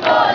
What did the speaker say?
Lord.